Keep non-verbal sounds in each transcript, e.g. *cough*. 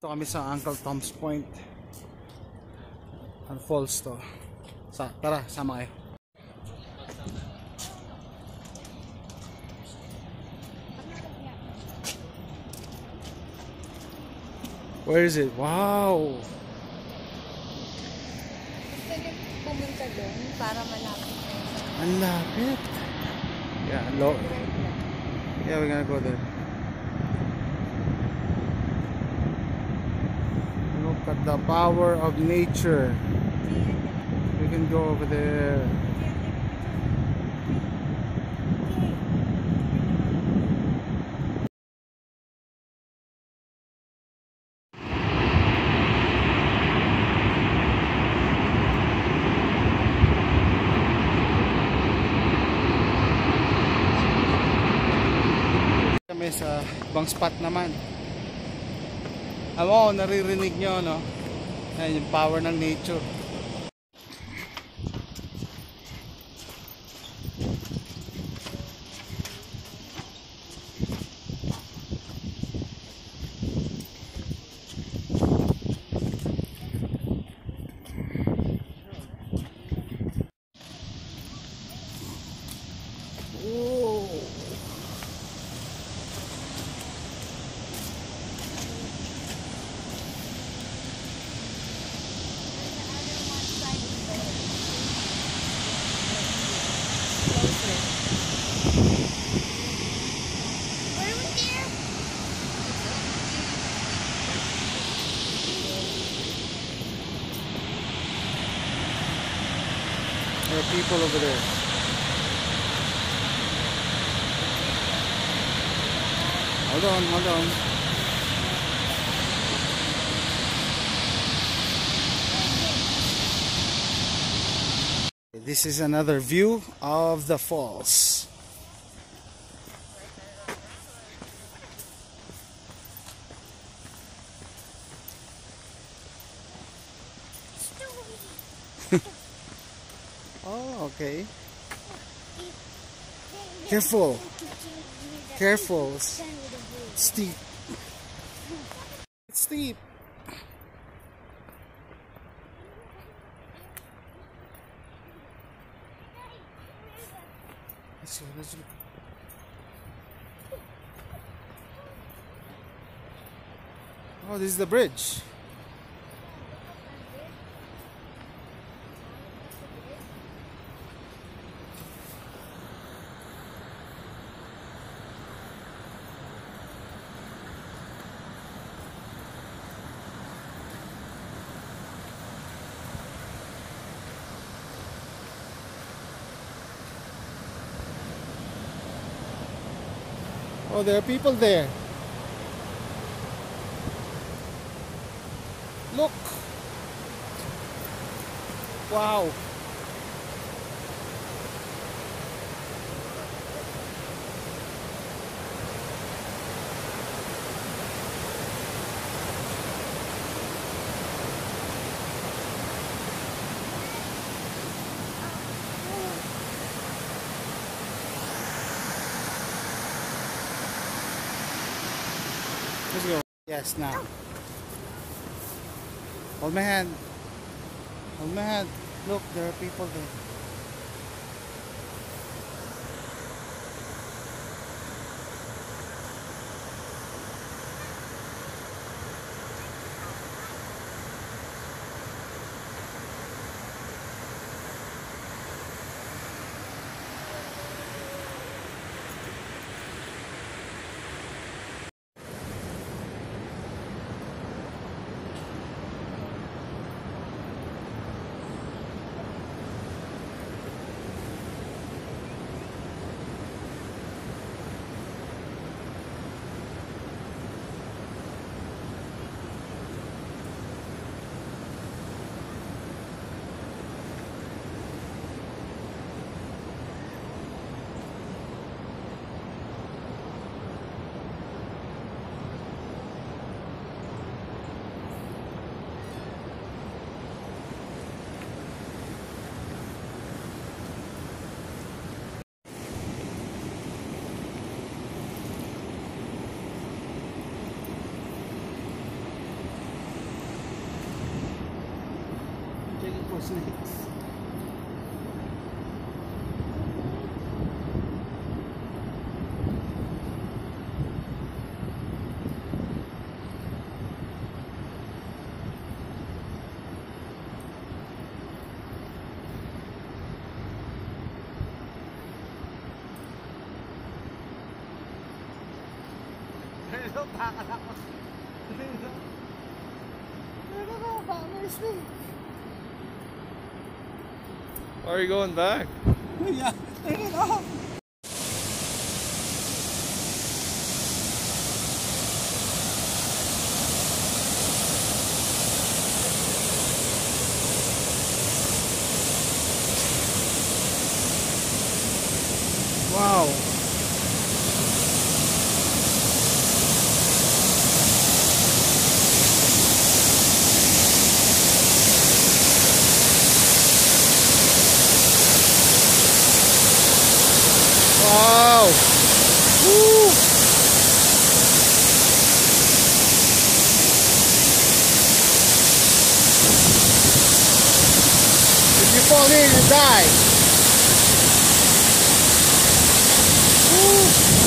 Ito kami sa Uncle Tom's Point. Ang falls to. Sa, tara, sama kayo. Where is it? Wow! Niyo pumunta doon para malapit Ang lapit. Yeah, low. Yeah, we're gonna go there. At the power of nature. We can go over there. Kami sa ibang spot naman. Alam mo, naririnig nyo, no? Ayan, yung power ng nature. There are people over there. Hold on, hold on. This is another view of the falls. *laughs* Okay. Careful. Careful. Steep. It's steep. Let's go, let's go. Oh, this is the bridge. Oh, there are people there. Look. Wow. Go. Yes, now. Hold my hand. Hold my hand. Look, there are people there. もしれないです。Look at that, look at that. Are you going back? *laughs* Yeah, take it off. Wow. Wow. Woo. If fall die. Woo.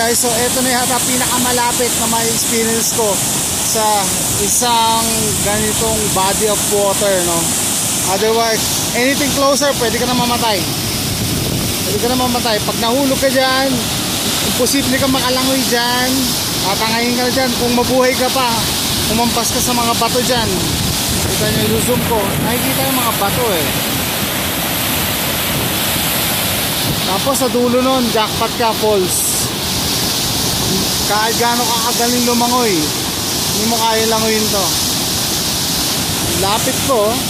Guys, so ito na yata pinakamalapit na may experience ko sa isang ganitong body of water, no? Otherwise, anything closer, pwede ka na mamatay. Pwede ka na mamatay. Pag nahulog ka dyan, imposible ka makalangoy dyan. Tatangayin ka na dyan. Kung mabuhay ka pa, umampas ka sa mga bato dyan. Kita nyo yung zoom ko. Nakikita yung mga bato eh. Tapos sa dulo nun, jackpot ka, falls. Kahit gaano ka kagaling lumangoy, hindi mo kaya langoyin to. Lapit ko, oh.